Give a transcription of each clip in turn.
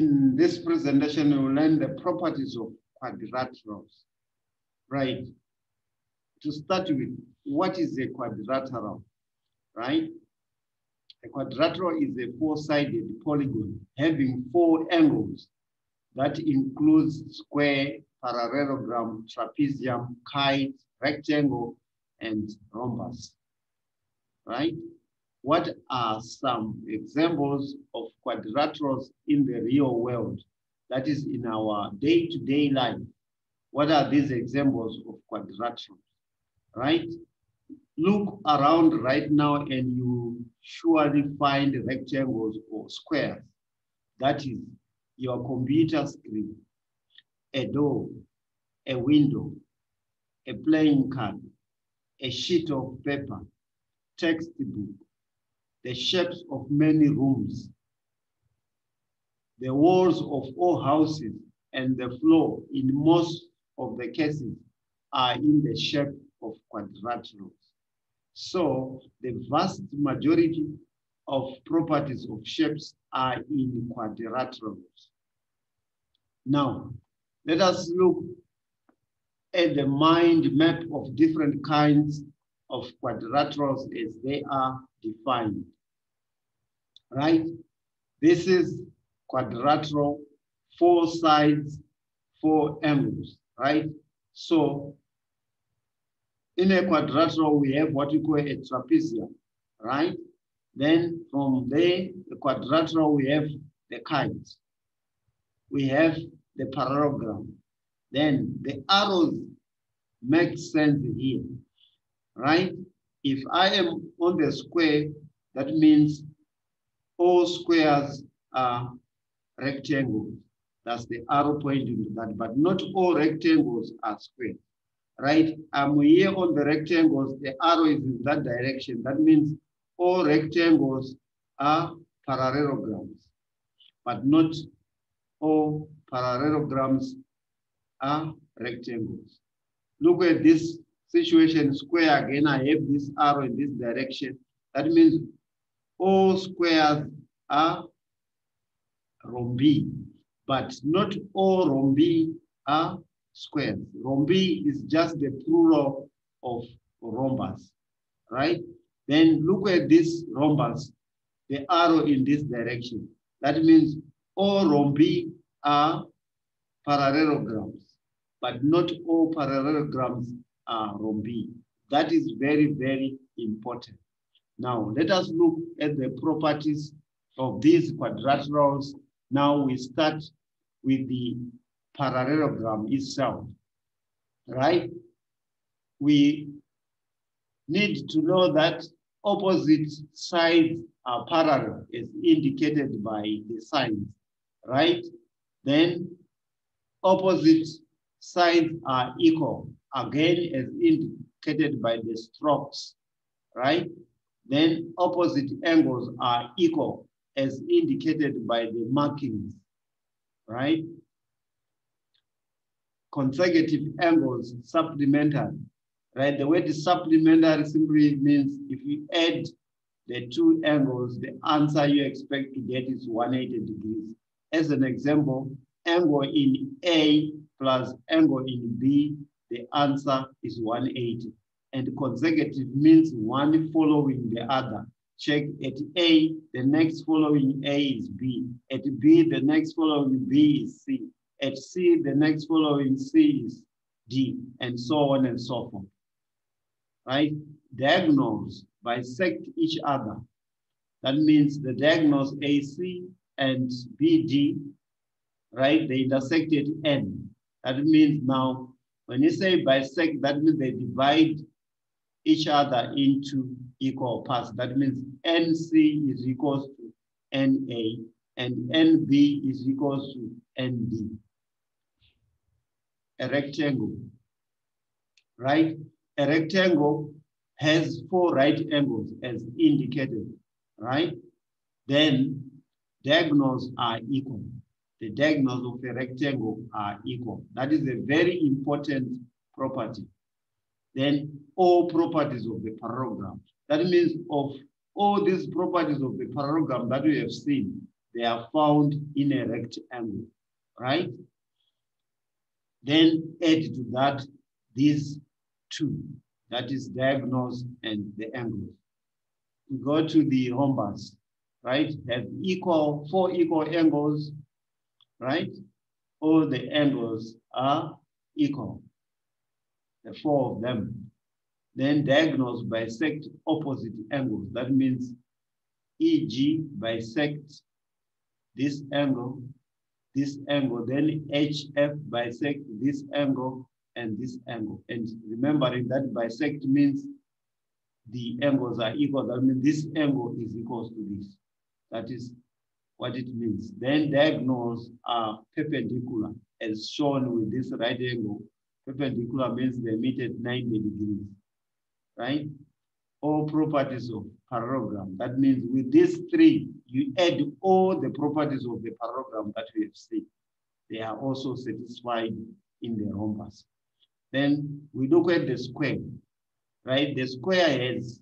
in this presentation, we'll learn the properties of quadrilaterals, right? To start with, what is a quadrilateral, right? A quadrilateral is a four-sided polygon having four angles that includes square, parallelogram, trapezium, kite, rectangle, and rhombus, right? What are some examples of quadrilaterals in the real world? That is in our day-to-day -day life. What are these examples of quadrilaterals, right? Look around right now and you surely find rectangles or squares. That is your computer screen, a door, a window, a playing card, a sheet of paper, textbook, the shapes of many rooms, the walls of all houses and the floor in most of the cases are in the shape of quadrilaterals. So the vast majority of properties of shapes are in quadrilaterals. Now, let us look at the mind map of different kinds of quadrilaterals as they are defined. Right? This is quadrilateral, four sides, four angles, right? So in a quadrilateral, we have what we call a trapezium, right? Then from there, the quadrilateral, we have the kite. We have the parallelogram. Then the arrows make sense here right? If I am on the square, that means all squares are rectangles. That's the arrow pointing to that, but not all rectangles are square, right? I'm here on the rectangles, the arrow is in that direction. That means all rectangles are parallelograms, but not all parallelograms are rectangles. Look at this situation square again, I have this arrow in this direction. That means all squares are rhombi, but not all rhombi are squares. Rhombi is just the plural of rhombus, right? Then look at this rhombus, the arrow in this direction. That means all rhombi are parallelograms, but not all parallelograms uh, rhombi. That is very, very important. Now, let us look at the properties of these quadrilaterals. Now we start with the parallelogram itself, right? We need to know that opposite sides are parallel as indicated by the signs, right? Then opposite sides are equal again as indicated by the strokes, right? Then opposite angles are equal as indicated by the markings, right? Consecutive angles supplementary, right? The word supplementary simply means if you add the two angles, the answer you expect to get is 180 degrees. As an example, angle in A plus angle in B the answer is 180. And consecutive means one following the other. Check at A, the next following A is B. At B, the next following B is C. At C, the next following C is D, and so on and so forth. Right? Diagonals bisect each other. That means the diagonals AC and BD, right? They intersect at N. That means now when you say bisect, that means they divide each other into equal parts. That means NC is equal to NA and NB is equal to ND. A rectangle, right? A rectangle has four right angles as indicated, right? Then diagonals are equal the diagonals of a rectangle are equal. That is a very important property. Then all properties of the parallelogram. That means of all these properties of the parallelogram that we have seen, they are found in a rectangle, right? Then add to that these two, that is diagonals and the angles. We go to the rhombus, right? Have equal, four equal angles, right? All the angles are equal, the four of them. Then diagonals bisect opposite angles. That means EG bisect this angle, this angle, then HF bisect this angle and this angle. And remembering that bisect means the angles are equal. That means this angle is equal to this. That is what it means. Then diagonals are perpendicular as shown with this right angle. Perpendicular means they meet at 90 degrees, right? All properties of parallelogram. That means with these three, you add all the properties of the parallelogram that we have seen. They are also satisfied in the rhombus. Then we look at the square, right? The square has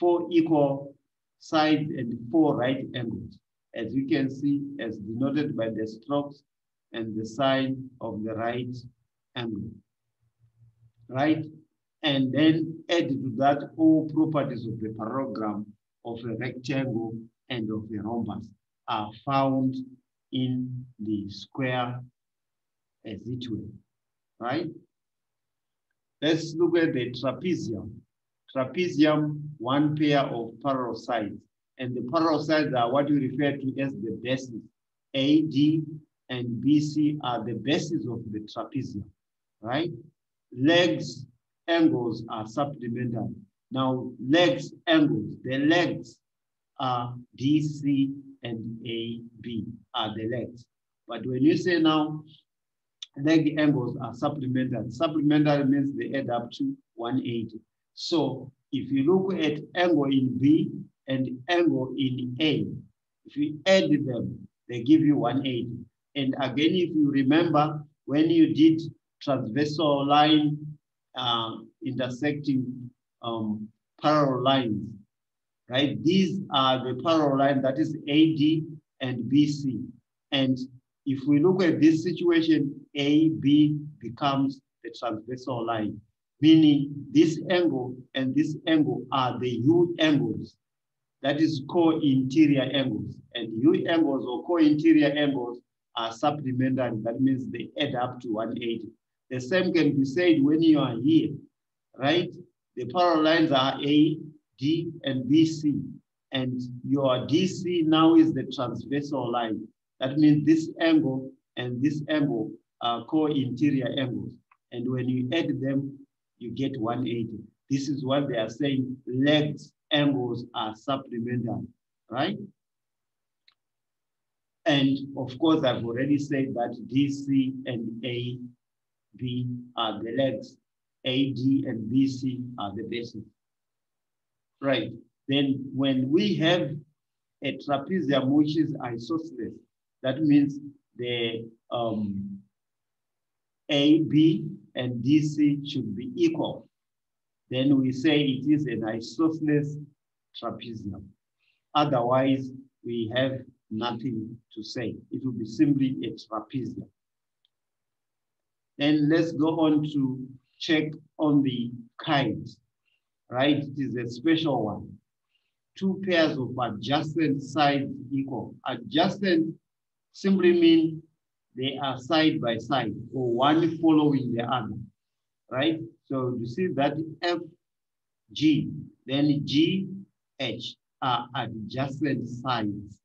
four equal sides and four right angles. As you can see, as denoted by the strokes and the sign of the right angle, right? And then add to that all properties of the parallelogram of a rectangle and of a rhombus are found in the square as it were, right? Let's look at the trapezium. Trapezium, one pair of parallel sides. And the parallel sides are uh, what we refer to as the bases. AD and BC are the bases of the trapezium, right? Legs, angles are supplementary. Now, legs, angles, the legs are DC and AB are the legs. But when you say now leg angles are supplementary. Supplementary means they add up to 180. So if you look at angle in B and angle in A, if you add them, they give you 180. And again, if you remember, when you did transversal line uh, intersecting um, parallel lines, right? These are the parallel line that is AD and BC. And if we look at this situation, AB becomes the transversal line, meaning this angle and this angle are the U angles. That is co-interior angles. And U angles or co-interior angles are supplementary. That means they add up to 180. The same can be said when you are here, right? The parallel lines are A, D, and BC. And your DC now is the transversal line. That means this angle and this angle are co-interior angles. And when you add them, you get 180. This is what they are saying, legs angles are supplementary, right? And of course, I've already said that DC and AB are the legs, AD and BC are the bases. Right, then when we have a trapezium which is isosceles, that means the um, AB and DC should be equal. Then we say it is an isosceles trapezium. Otherwise, we have nothing to say. It will be simply a trapezium. Then let's go on to check on the kites, right? It is a special one. Two pairs of adjacent sides equal. Adjacent simply mean they are side by side or one following the other, right? So you see that F, G, then G, H are adjacent sides.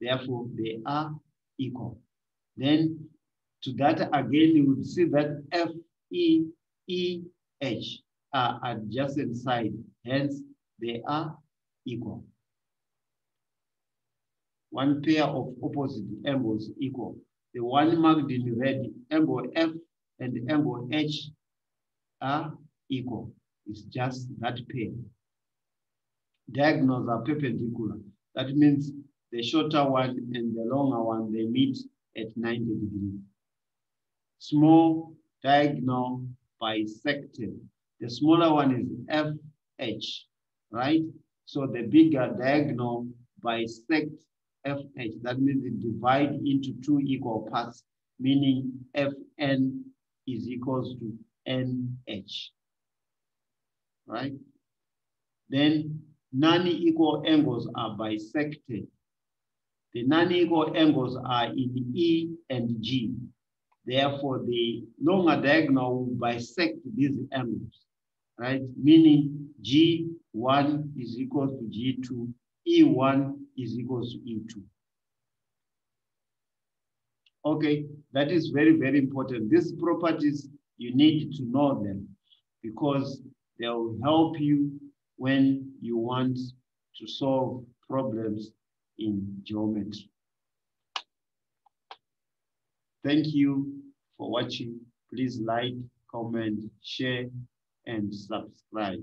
Therefore, they are equal. Then to that again, you would see that F, E, E, H are adjacent sides. Hence, they are equal one pair of opposite angles equal. The one marked in red, angle F and angle H are equal. It's just that pair. Diagonals are perpendicular. That means the shorter one and the longer one, they meet at 90 degrees. Small diagonal bisected. The smaller one is FH, right? So the bigger diagonal bisect FH. That means it divide into two equal parts, meaning Fn is equals to NH. Right? Then non-equal angles are bisected. The non-equal angles are in E and G. Therefore, the longer diagonal will bisect these angles, right? Meaning G1 is equal to G2, E1 is equal to E2. Okay, that is very, very important. These properties, you need to know them because they will help you when you want to solve problems in geometry. Thank you for watching. Please like, comment, share, and subscribe.